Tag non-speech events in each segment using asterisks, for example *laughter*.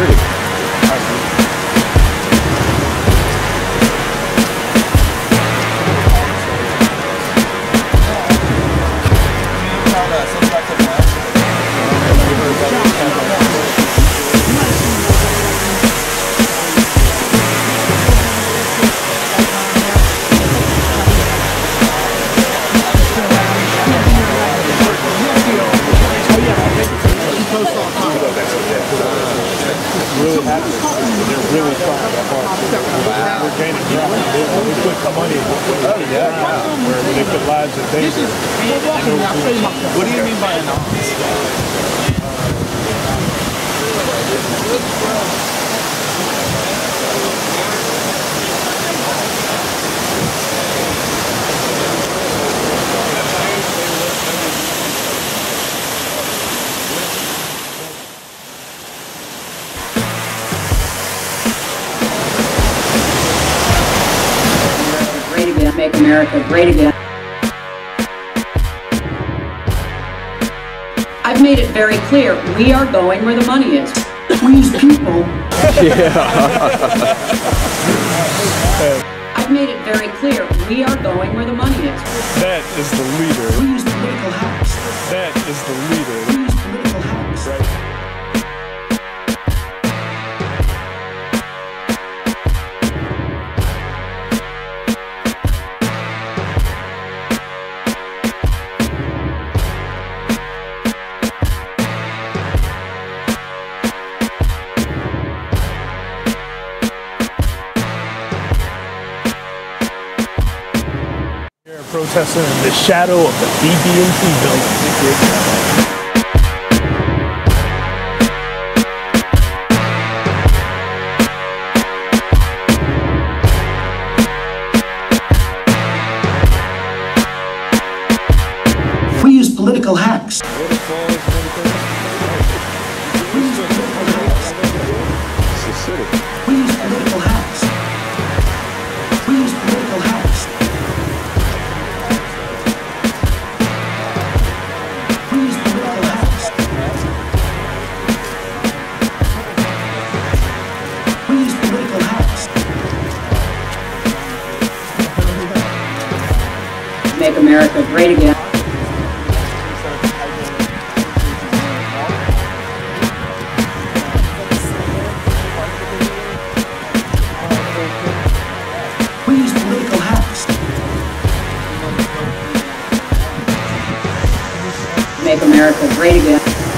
30. We're gaining ground. They they put money where they put lives in danger. What do you mean by anonymous? Great make America great again. I've made it very clear, we are going where the money is. We use people. I've made it very clear, we are going where the money is. That is the leader. We use political hacks. That is the leader. We use political hacks. Right. Protesting in the shadow of the BB&T building. America great again. We use political hacks. Make America great again.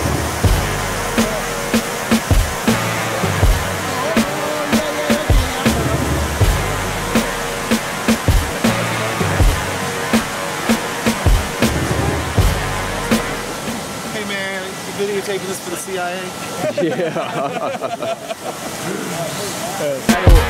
Videotaping this for the CIA? Yeah, *laughs* *laughs*